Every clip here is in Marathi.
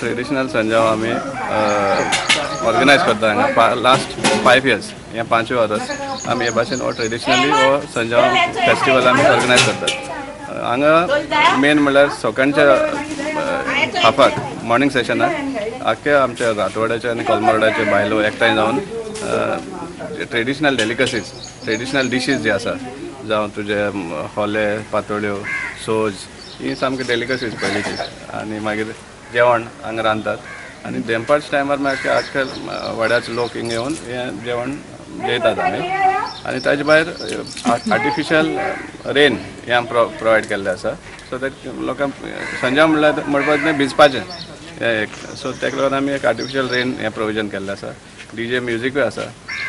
ट्रेडिशनल संजाव आमी ऑर्गनायज करता हांगा लास्ट फायव इयर्स हे पांच वर्स आमी हे भाशेन हो ट्रेडिशनली हो। संजाव फेस्टिवल आमी ऑर्गनायज करतात हांगा मेन म्हणल्यार सकाळच्या हाफाक मॉर्निंग सेशनाक आख्खे आमच्या रातवाड्याचे आनी कोलमरड्याचे बायलो एकठांय जावन ट्रेडिशनल डेलिकसीज ट्रेडिशनल डिशीज जे आसा जावं तुजे हॉले होले पातोळ्यो सोज ही सामकी डेलिकसीज पयलींची. आनी मागीर जेवण हांगा रांदतात. आनी देमपारच्या टायमार मागीर आख्खे वाड्याचे लोक हिंग येवन हें जेवण जेयतात आमी आनी ताजे भायर आर्टिफिशियल रेन हें आमी प्रो प्रोवायड केल्लें आसा सो ते लोकांक संजा म्हणल्यार म्हणपाक तें भिजपाचें हें एक सो तेका लागून आमी एक आर्टिफिशियल रेन हें प्रोविजन केल्लें आसा डी जे म्युजीकूय आसा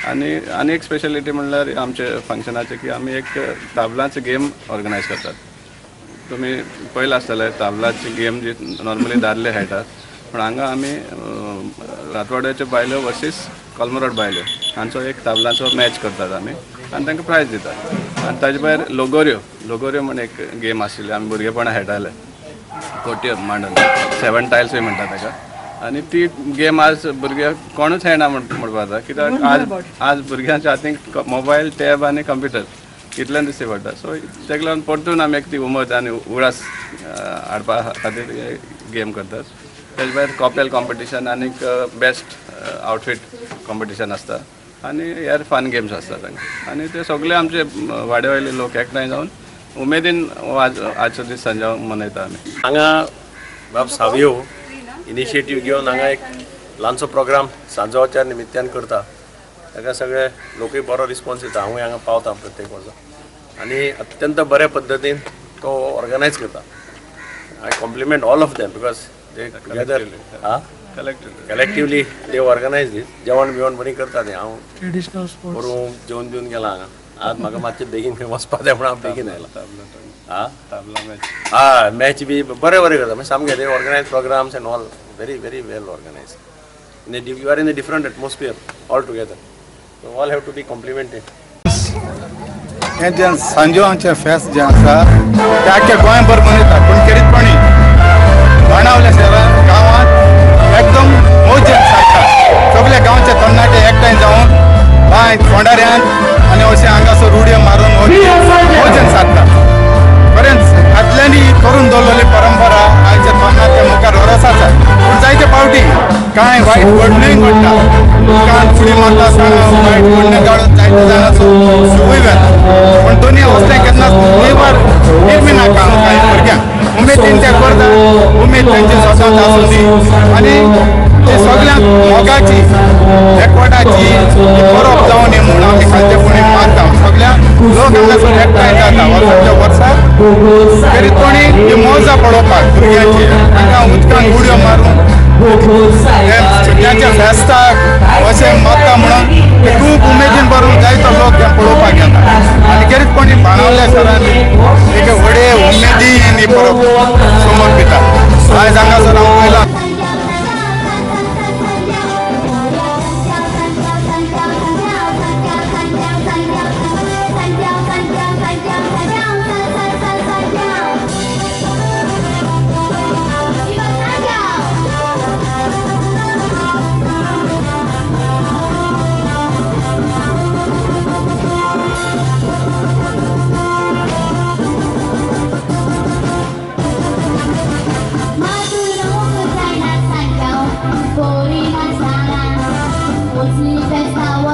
आनी आनी एक स्पेशलिटी म्हणल्यार आमचे फंक्शनाचे की आमी एक ताबलांचे गेम ऑर्गनायज करतात. तुमी पयलें आसतलें ताबलाची गेम जी नॉर्मली दादले खेळटात पूण हांगा आमी रातवाड्याच्यो बायल्यो वर्सीस कॉलमरोड बायल्यो हांचो एक ताबलांचो मॅच करतात आमी आनी तांकां प्रायज दितात. आनी ताजे भायर लोगोऱ्यो. लोगोऱ्यो म्हण एक गेम आशिल्ली. आमी भुरगेपणा खेळटाले. कोट्यो मांडून सेवन टायल्सूय म्हणटा ताका. आनी ती गेम आज भुरगे कोणूच खेळना म्हण म्हणपा जाता कित्याक आज आज भुरग्यांच्या हातीक मोबायल टॅब आनी कंप्युटर इतल्यान दिसती पडटा सो तेका लागून परतून आमी एक ती उमद आनी उडास हाडपा खातीर गेम करतात. तेजे भायर कॉपेल कॉम्पिटिशन आनीक बेस्ट आउटफीट कॉम्पिटिशन आसता आनी हेर फन गेम्स आसतात तांकां आनी ते सगळे आमचे वाडे वयले लोक एकठांय जावन उमेदीन आजचो दीस संजाव मनयता आमी हांगा बाब सावयो इनिशिएटीव घेवन हांगा एक ल्हानसो प्रोग्राम सांजोवाच्या निमित्यान करता. ताका सगळे लोकूय बरो रिस्पॉन्स दिता हांवूय हांगा पावता प्रत्येक वर्सा आनी अत्यंत बऱ्या पद्दतीन तो ऑर्गनायज करता I compliment all of them because they together a collectively they organise दीस जेवण बिवण बरी करता ते हांव ट्रेडिशनल स्पोर्ट्स करून जेवन बिवन गेला हांगा आज म्हाका मातशें बेगीन खंय वचपा जाय म्हणून हांव बेगीन आयला आ ताबला मॅच बी बरे बरे करता म्हणजे सामके they organise programmes and all very very well organise in you are in the different atmosphere all together so all have to be complimented हे जे सांजोवांचें फेस्त जे आसा ते आख्ख्या गोंयभर मनयता पूण. खेरीतपणी बाणावल्या शहरान गांवांत एकदम मौजेन सांगता सगळे गांवचे तरणाटे एकठांय जावन बाय फोंडाऱ्यान आनी अशें हांगासर रुडयो मारून मौजेन सारता खरेंच आदल्यांनी करून दवरलेली परंपरा आयच्या तरणाटे मुखार व्हरस आसा पूण जायते फावटी कांय वायट घडणूय घडटा उदकांत उडी वाईट म्हणणं काढून घडणूय घडोवन जायते जाणांचो पण दोन्ही अवस्था दोनी वस्तें केन्ना देवार निर्मी नाका आमकां ह्या भुरग्यांक उमेदीन ते करता उमेद तेंची स्वतंत्र आसूं दी. आनी ते सगळ्यांक मोगाची एकवटाची बरोप जावन दी म्हूण आमी खालचेपणी मागता सगळ्या लोक हांगासर एकठांय जाता वर्साच्या वर्सा कोणी ही मोजा पळोवपाक भुरग्यांची तांकां उदकांत उडयो मारून सुट्याच्या फेस्ताक अशें मागता म्हणून ते खूब उमेदीन भरून जायतो लोक हे पळोवपाक येता आनी खेरीतपणी बाणावल्या सरांनी एक व्हडे उमेदीन ही परब समोर पिता आयज हांगा